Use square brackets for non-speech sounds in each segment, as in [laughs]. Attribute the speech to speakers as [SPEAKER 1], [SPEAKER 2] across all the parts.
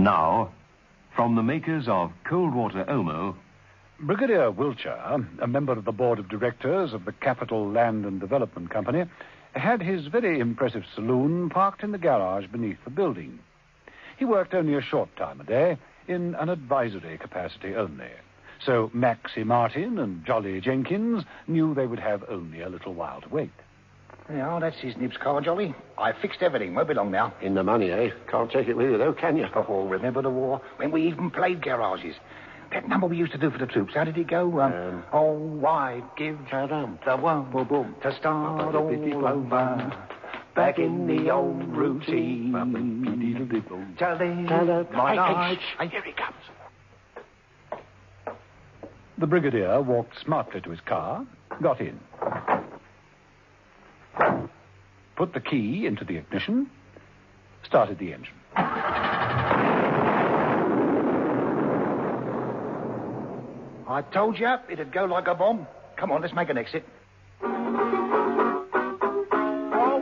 [SPEAKER 1] Now, from the makers of Coldwater Omo,
[SPEAKER 2] Brigadier Wiltshire, a member of the board of directors of the Capital Land and Development Company, had his very impressive saloon parked in the garage beneath the building. He worked only a short time a day, in an advisory capacity only. So Maxie Martin and Jolly Jenkins knew they would have only a little while to wait.
[SPEAKER 3] Yeah, that's his nib's car, Jolly. I fixed everything. Won't be long now.
[SPEAKER 4] In the money, eh? Can't take it with you, though, can you? [laughs]
[SPEAKER 3] Oh, remember the war? When we even played garages. That number we used to do for the troops, how did it go? Um,
[SPEAKER 4] Um,
[SPEAKER 3] oh, I give
[SPEAKER 4] Ta-dum.
[SPEAKER 3] the one boom, boom, to start all over. Back in the old routine. Tell them my
[SPEAKER 4] Hey, hey,
[SPEAKER 3] night.
[SPEAKER 4] shh.
[SPEAKER 3] And here he comes.
[SPEAKER 2] The Brigadier walked smartly to his car, got in, put the key into the ignition, started the engine.
[SPEAKER 3] I told you it'd go like a bomb. Come on, let's make an exit.
[SPEAKER 5] Oh,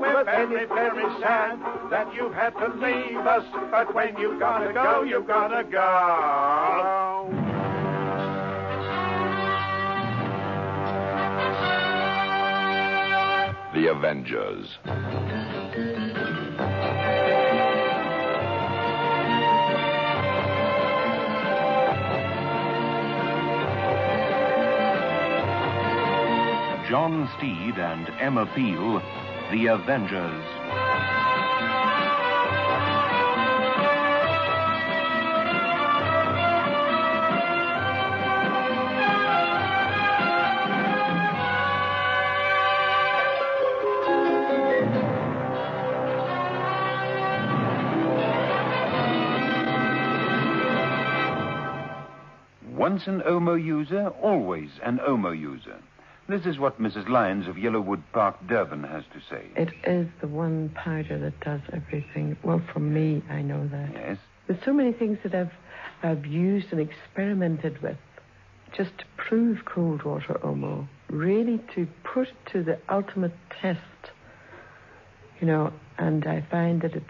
[SPEAKER 5] we're very, very sad that you had to leave us. But when you gotta go, you gotta go.
[SPEAKER 6] The Avengers.
[SPEAKER 1] John Steed and Emma Peel, The Avengers.
[SPEAKER 7] Once an OMO user, always an OMO user. This is what Mrs. Lyons of Yellowwood Park, Durban, has to say.
[SPEAKER 8] It is the one powder that does everything. Well, for me, I know that.
[SPEAKER 7] Yes.
[SPEAKER 8] There's so many things that I've, I've used and experimented with just to prove cold water Omo, really to put it to the ultimate test, you know, and I find that it's,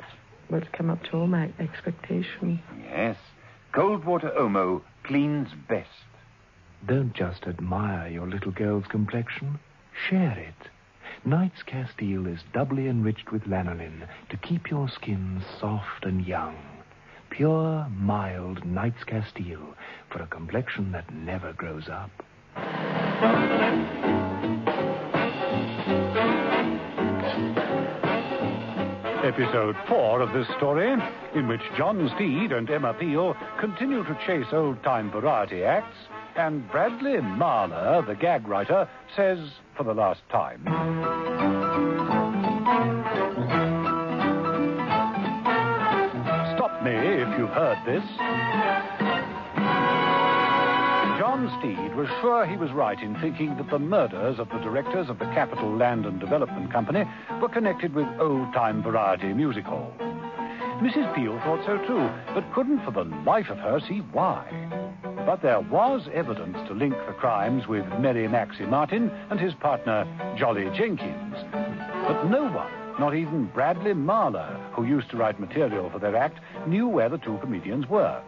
[SPEAKER 8] well, it's come up to all my expectations.
[SPEAKER 7] Yes. Cold water Omo cleans best.
[SPEAKER 9] Don't just admire your little girl's complexion. Share it. Knight's Castile is doubly enriched with lanolin to keep your skin soft and young. Pure, mild Knight's Castile for a complexion that never grows up.
[SPEAKER 2] Episode 4 of this story, in which John Steed and Emma Peel continue to chase old time variety acts, and Bradley Marler, the gag writer, says for the last time. Stop me if you've heard this. Steed was sure he was right in thinking that the murders of the directors of the Capital Land and Development Company were connected with old time variety music hall. Mrs. Peel thought so too, but couldn't for the life of her see why. But there was evidence to link the crimes with Merry Maxie Martin and his partner, Jolly Jenkins. But no one, not even Bradley Marler, who used to write material for their act, knew where the two comedians were.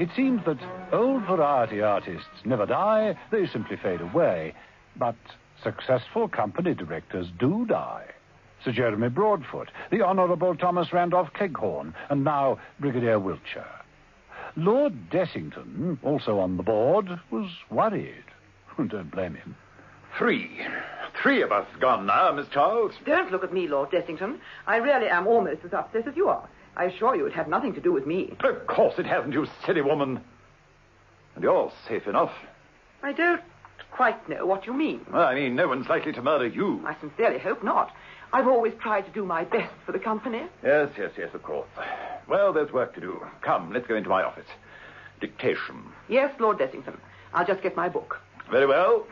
[SPEAKER 2] It seems that old variety artists never die, they simply fade away. But successful company directors do die. Sir Jeremy Broadfoot, the Honourable Thomas Randolph Cleghorn, and now Brigadier Wiltshire. Lord Dessington, also on the board, was worried. [laughs] Don't blame him.
[SPEAKER 5] Three. Three of us gone now, Miss Charles.
[SPEAKER 10] Don't look at me, Lord Dessington. I really am almost as upset as you are. I assure you it had nothing to do with me.
[SPEAKER 5] Of course it hasn't, you silly woman. And you're safe enough.
[SPEAKER 10] I don't quite know what you mean.
[SPEAKER 5] Well, I mean, no one's likely to murder you.
[SPEAKER 10] I sincerely hope not. I've always tried to do my best for the company.
[SPEAKER 5] Yes, yes, yes, of course. Well, there's work to do. Come, let's go into my office. Dictation.
[SPEAKER 10] Yes, Lord Dessington. I'll just get my book.
[SPEAKER 5] Very well.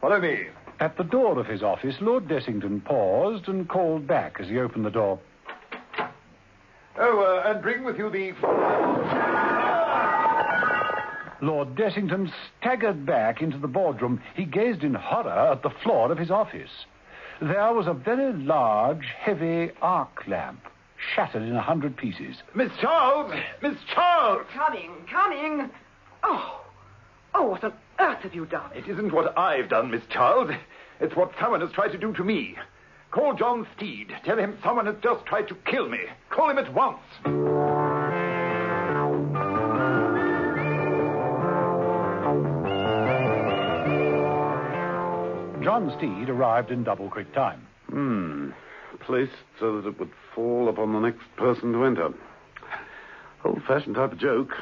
[SPEAKER 5] Follow me.
[SPEAKER 2] At the door of his office, Lord Dessington paused and called back as he opened the door.
[SPEAKER 5] Oh, uh, and bring with you the.
[SPEAKER 2] Lord Dessington staggered back into the boardroom. He gazed in horror at the floor of his office. There was a very large, heavy arc lamp shattered in a hundred pieces.
[SPEAKER 5] Miss Charles! Miss Charles!
[SPEAKER 10] Coming, coming. Oh, oh, what on earth have you done?
[SPEAKER 5] It isn't what I've done, Miss Charles. It's what someone has tried to do to me. Call John Steed. Tell him someone has just tried to kill me. Call him at once.
[SPEAKER 2] John Steed arrived in double quick time.
[SPEAKER 6] Hmm. Placed so that it would fall upon the next person to enter. Old fashioned type of joke.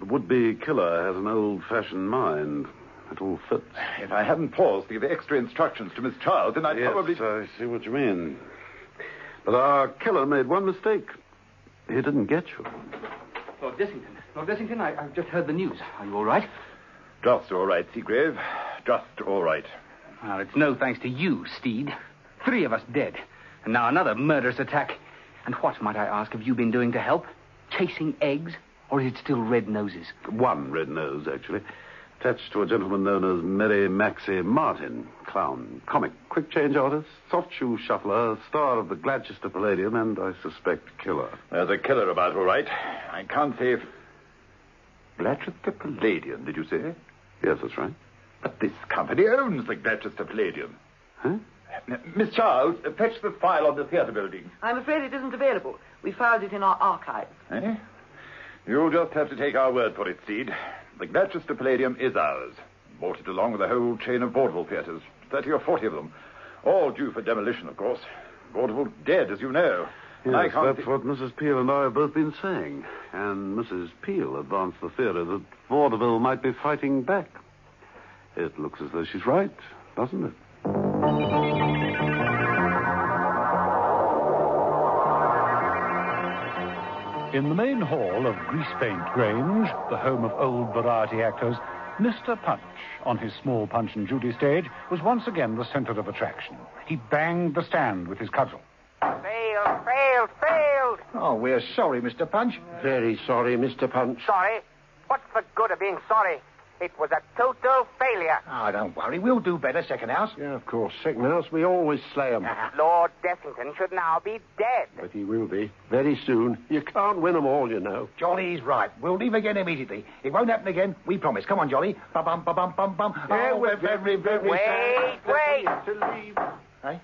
[SPEAKER 6] The would be killer has an old fashioned mind. It all fits.
[SPEAKER 5] If I hadn't paused to give extra instructions to Miss Charles, then I'd
[SPEAKER 6] yes,
[SPEAKER 5] probably.
[SPEAKER 6] I see what you mean. But our killer made one mistake. He didn't get you.
[SPEAKER 11] Lord Dessington. Lord Dessington, I, I've just heard the news. Are you all right?
[SPEAKER 5] Just all right, Seagrave. Just all right.
[SPEAKER 11] Well, it's no thanks to you, Steed. Three of us dead. And now another murderous attack. And what, might I ask, have you been doing to help? Chasing eggs? Or is it still red noses?
[SPEAKER 6] One red nose, actually. Attached to a gentleman known as Merry Maxie Martin. Clown, comic, quick change artist, soft shoe shuffler, star of the Gladchester Palladium, and I suspect killer.
[SPEAKER 5] There's a killer about, all right. I can't say if. Gladchester Palladium, did you say?
[SPEAKER 6] Yes, that's right.
[SPEAKER 5] But this company owns the Gladchester Palladium.
[SPEAKER 6] Huh?
[SPEAKER 5] Miss Charles, uh, fetch the file on the theatre building.
[SPEAKER 10] I'm afraid it isn't available. We filed it in our archives.
[SPEAKER 5] Eh? You'll just have to take our word for it, Steed. The Gladchester Palladium is ours. Bought it along with a whole chain of vaudeville theatres. Thirty or forty of them. All due for demolition, of course. Vaudeville dead, as you know.
[SPEAKER 6] Yes,
[SPEAKER 5] I can't
[SPEAKER 6] that's what Mrs. Peel and I have both been saying. And Mrs. Peel advanced the theory that vaudeville might be fighting back. It looks as though she's right, doesn't it?
[SPEAKER 2] In the main hall of Greasepaint Grange, the home of old variety actors, Mr. Punch, on his small Punch and Judy stage, was once again the center of attraction. He banged the stand with his cudgel.
[SPEAKER 12] Failed, failed, failed.
[SPEAKER 3] Oh, we're sorry, Mr. Punch.
[SPEAKER 4] Very sorry, Mr. Punch.
[SPEAKER 12] Sorry? What's the good of being sorry? It was a total failure.
[SPEAKER 3] Oh, don't worry. We'll do better, second house.
[SPEAKER 4] Yeah, of course. Second house, we always slay slay 'em. [laughs]
[SPEAKER 12] Lord Dessington should now be dead.
[SPEAKER 4] But he will be. Very soon. You can't win 'em all, you know.
[SPEAKER 3] Jolly's right. We'll leave again immediately. It won't happen again. We promise. Come on, Jolly. Bum bum bum bum bum bum.
[SPEAKER 4] Yeah,
[SPEAKER 3] oh,
[SPEAKER 4] we're very, very
[SPEAKER 12] Wait,
[SPEAKER 4] sad
[SPEAKER 12] wait.
[SPEAKER 4] to leave.
[SPEAKER 3] Eh?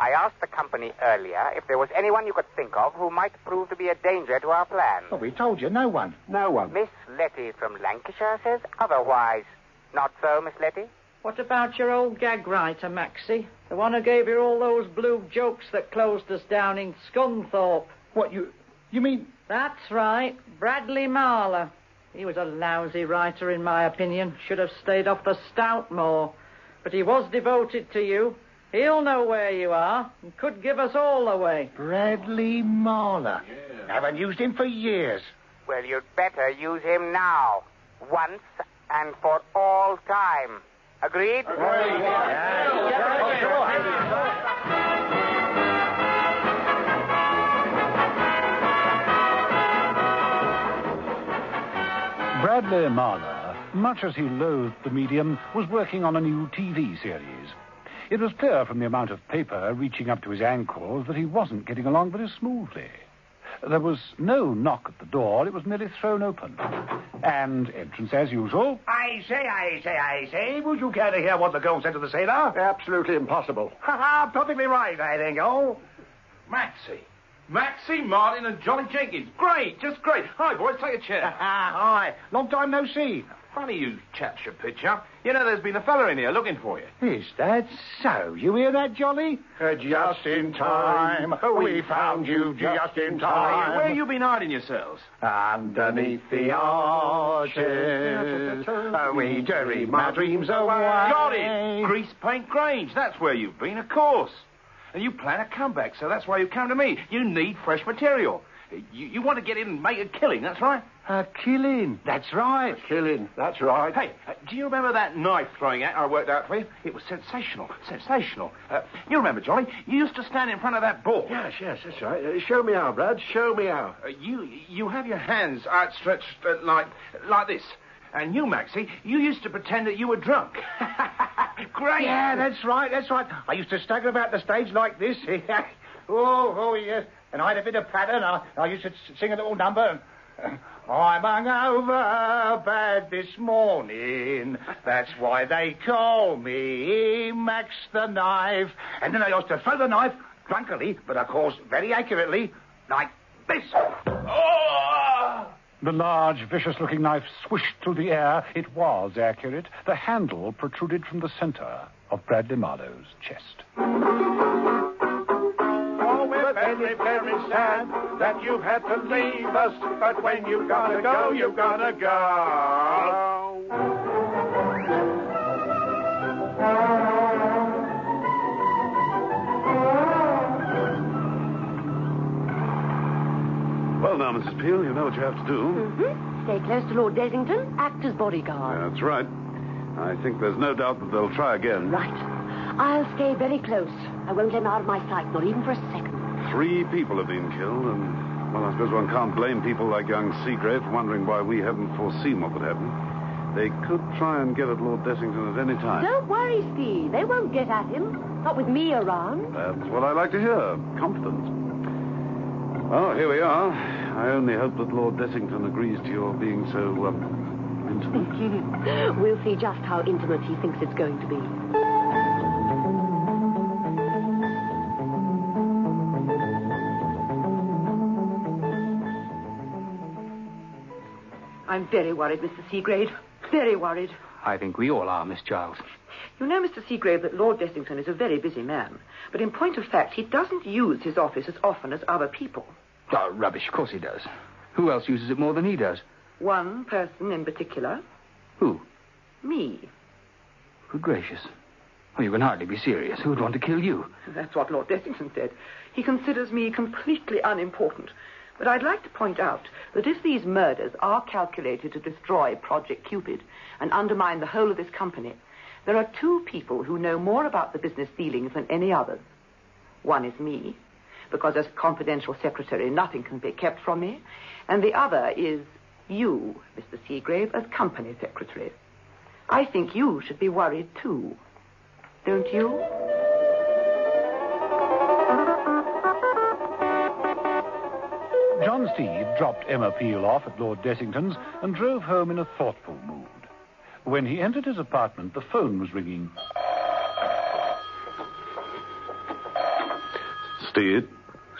[SPEAKER 12] I asked the company earlier if there was anyone you could think of who might prove to be a danger to our plan.
[SPEAKER 3] Oh, we told you. No one.
[SPEAKER 4] No one.
[SPEAKER 12] Miss Letty from Lancashire says otherwise. Not so, Miss Letty?
[SPEAKER 13] What about your old gag writer, Maxie? The one who gave you all those blue jokes that closed us down in Scunthorpe.
[SPEAKER 3] What, you... You mean...
[SPEAKER 13] That's right, Bradley Marler. He was a lousy writer, in my opinion. Should have stayed off the stout more. But he was devoted to you. He'll know where you are and could give us all away.
[SPEAKER 3] Bradley Marler. Haven't used him for years.
[SPEAKER 12] Well, you'd better use him now. Once and for all time. Agreed?
[SPEAKER 2] Bradley Marler, much as he loathed the medium, was working on a new TV series. It was clear from the amount of paper reaching up to his ankles that he wasn't getting along very smoothly. There was no knock at the door, it was merely thrown open. And entrance as usual.
[SPEAKER 3] I say, I say, I say. Would you care to hear what the girl said to the sailor?
[SPEAKER 4] Absolutely impossible.
[SPEAKER 3] Ha ha, perfectly right, I think. Oh.
[SPEAKER 14] Maxie. Maxie, Martin, and Jolly Jenkins. Great, just great. Hi, boys, take a chair.
[SPEAKER 3] Hi. Long time no see.
[SPEAKER 14] Funny you chaps should pitch up. You know, there's been a fella in here looking for you.
[SPEAKER 3] Is that so? You hear that, Jolly?
[SPEAKER 4] Uh, just in time. We found you just in time.
[SPEAKER 14] Where you been hiding yourselves?
[SPEAKER 4] Underneath the arches, uh, we dream our dreams away.
[SPEAKER 14] Got it! Grease Paint Grange. That's where you've been, of course. And you plan a comeback, so that's why you come to me. You need fresh material. You, you want to get in and make a killing, that's right?
[SPEAKER 3] A killing. That's right.
[SPEAKER 4] A Killing. That's right.
[SPEAKER 14] Hey, uh, do you remember that knife throwing act I worked out for you? It was sensational. Sensational. Uh, you remember, Jolly? You used to stand in front of that ball.
[SPEAKER 4] Yes, yes, that's right. Uh, show me how, Brad. Show me how.
[SPEAKER 14] Uh, you you have your hands outstretched uh, like like this. And you, Maxie, you used to pretend that you were drunk. [laughs] Great.
[SPEAKER 3] Yeah, that's right, that's right. I used to stagger about the stage like this. [laughs] oh, oh, yes. And I had a bit of pattern. I, I used to sing a little number. [laughs] I'm hungover bad this morning. That's why they call me Max the Knife. And then I used to throw the knife drunkenly, but of course very accurately, like this. Oh!
[SPEAKER 2] The large, vicious-looking knife swished through the air. It was accurate. The handle protruded from the center of Bradley Marler's chest.
[SPEAKER 3] We're very, very sad that you've had to leave us. But when you've gotta go, you've gotta go.
[SPEAKER 6] Well, now, Mrs. Peel, you know what you have to do.
[SPEAKER 15] Mm-hmm. Stay close to Lord Dessington, act as bodyguard.
[SPEAKER 6] That's right. I think there's no doubt that they'll try again.
[SPEAKER 15] Right. I'll stay very close. I won't let him out of my sight, not even for a second.
[SPEAKER 6] Three people have been killed, and, well, I suppose one can't blame people like young Seagrave for wondering why we haven't foreseen what would happen. They could try and get at Lord Dessington at any time.
[SPEAKER 15] Don't worry, Steed. They won't get at him. Not with me around.
[SPEAKER 6] That's what I like to hear. Confidence. Well, here we are. I only hope that Lord Dessington agrees to your being so, um, intimate. [laughs]
[SPEAKER 15] we'll see just how intimate he thinks it's going to be.
[SPEAKER 10] I'm very worried, Mr. Seagrave. Very worried.
[SPEAKER 11] I think we all are, Miss Charles.
[SPEAKER 10] You know, Mr. Seagrave, that Lord Dessington is a very busy man. But in point of fact, he doesn't use his office as often as other people.
[SPEAKER 11] Oh, rubbish. Of course he does. Who else uses it more than he does?
[SPEAKER 10] One person in particular,
[SPEAKER 11] Who?
[SPEAKER 10] me.
[SPEAKER 11] Good gracious. Oh, you can hardly be serious. Who would want to kill you?
[SPEAKER 10] That's what Lord Dessington said. He considers me completely unimportant. But I'd like to point out that if these murders are calculated to destroy Project Cupid and undermine the whole of this company, there are two people who know more about the business dealings than any others. One is me, because as confidential secretary, nothing can be kept from me. And the other is you, Mr. Seagrave, as company secretary. I think you should be worried, too. Don't you?
[SPEAKER 2] John Steed dropped Emma Peel off at Lord Dessington's and drove home in a thoughtful mood. When he entered his apartment, the phone was ringing.
[SPEAKER 6] Steed.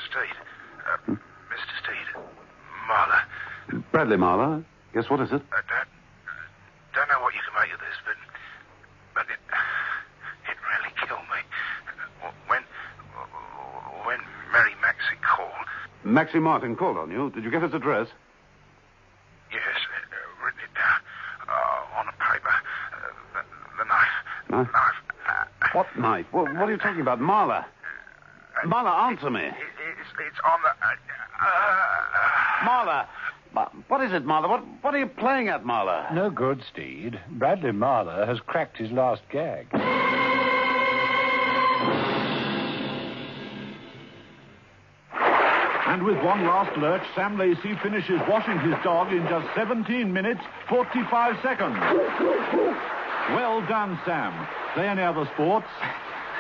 [SPEAKER 16] Steed. Uh, Mr. Steed. Marler.
[SPEAKER 6] Bradley Marler. Yes, what is it?
[SPEAKER 16] I don't, don't know what you can make of this, but but it it really killed me. When when Merry Maxie called,
[SPEAKER 6] Maxie Martin called on you. Did you get his address?
[SPEAKER 16] yes, uh, written it down uh, on a paper. Uh, the, the knife.
[SPEAKER 6] Knife? What knife? What, what are you talking about? Marler. Marler, answer me.
[SPEAKER 16] It, it's it's on the. Uh, uh,
[SPEAKER 6] Marler. What is it, Marler? What, what are you playing at, Marler?
[SPEAKER 2] No good, Steed. Bradley Marler has cracked his last gag.
[SPEAKER 17] And with one last lurch, Sam Lacey finishes washing his dog in just 17 minutes, 45 seconds. Well done, Sam. Play any other sports?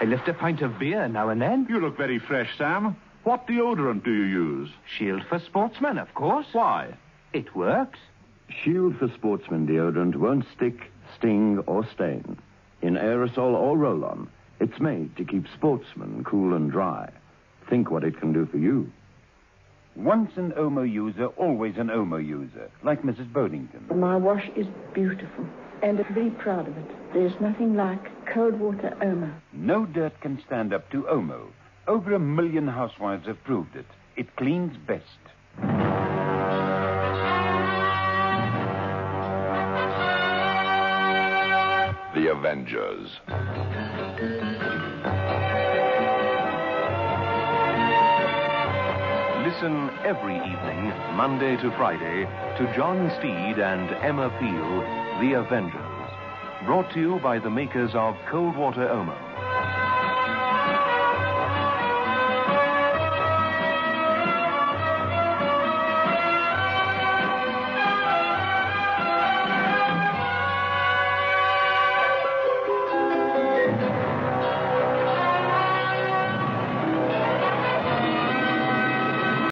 [SPEAKER 18] I lift a pint of beer now and then.
[SPEAKER 17] You look very fresh, Sam. What deodorant do you use?
[SPEAKER 18] Shield for sportsmen, of course.
[SPEAKER 17] Why?
[SPEAKER 18] It works.
[SPEAKER 4] Shield for Sportsman deodorant won't stick, sting, or stain. In aerosol or roll on, it's made to keep sportsmen cool and dry. Think what it can do for you.
[SPEAKER 7] Once an Omo user, always an Omo user, like Mrs. Bodington.
[SPEAKER 19] My wash is beautiful, and I'm very proud of it. There's nothing like cold water Omo.
[SPEAKER 7] No dirt can stand up to Omo. Over a million housewives have proved it. It cleans best.
[SPEAKER 20] The Avengers.
[SPEAKER 14] Listen every evening, Monday to Friday, to John Steed and Emma Peel, The Avengers. Brought to you by the makers of Cold Water Omo.